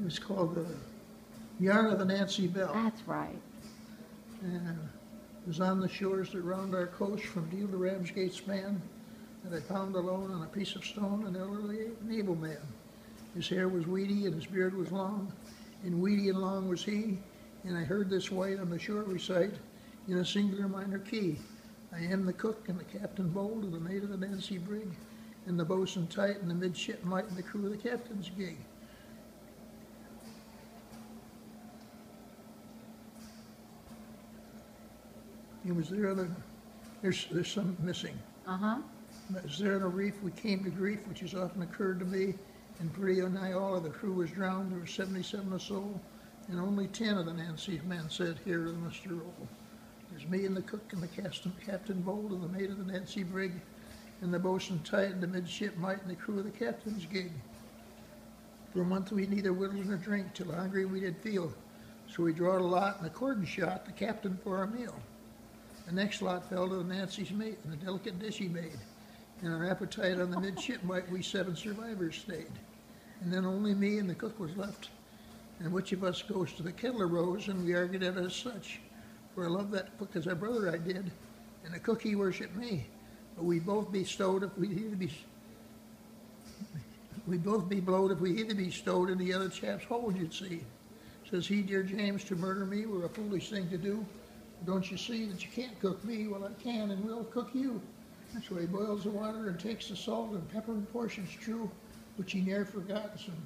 It was called the Yarn of the Nancy Bell. That's right. And it was on the shores that round our coast from Deal to Ramsgate span, that I found alone on a piece of stone an elderly naval man. His hair was weedy and his beard was long, and weedy and long was he, and I heard this wight on the shore recite in a singular minor key. I am the cook and the captain bold and the mate of the Nancy brig, and the boatswain tight and the midshipmite and the crew of the captain's gig. Was there on the, there's, there's some missing. Uh-huh. As there on a reef, we came to grief, which has often occurred to me, In pretty nigh all of the crew was drowned. There were seventy-seven of soul, and only ten of the Nancy's men said, "Here to muster roll." There's me and the cook and the captain, Captain Bold, and the mate of the Nancy brig, and the boatswain tight, and the midshipmite, and the crew of the captain's gig. For a month we neither whittled nor drank till hungry we did feel. So we drawed a lot, and according shot the captain for our meal. The next lot fell to Nancy's mate, and the delicate dish he made. And our appetite on the midshipmite, we seven survivors stayed. And then only me and the cook was left. And which of us goes to the kettle arose, and we argued it as such. For I love that cook as a brother I did, and the cook he worshipped me. But we both be stowed if we either be we both be blowed if we either be stowed in the other chap's hold, you'd see. Says he, dear James, to murder me were a foolish thing to do. Don't you see that you can't cook me? Well, I can and will cook you. So he boils the water and takes the salt and pepper in portions true, which he ne'er forgot, and some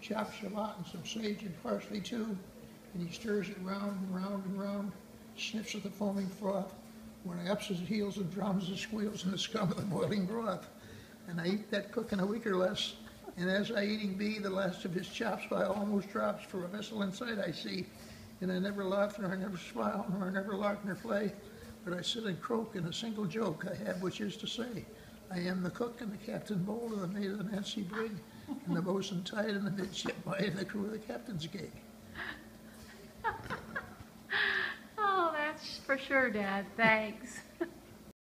chopped shallot and some sage and parsley too. And he stirs it round and round and round, sniffs at the foaming froth, when he ups his heels and drums the squeals in the scum of the boiling broth. And I eat that cook in a week or less, and as I eating be, the last of his chops by almost drops, for a vessel inside I see. And I never laugh, nor I never smile, nor I never lark nor play, but I sit and croak in a single joke I have, which is to say, I am the cook and the captain bold and the mate of the Nancy brig, and the boatswain tight and the midshipmite and the crew of the captain's gig. Oh, that's for sure, Dad. Thanks.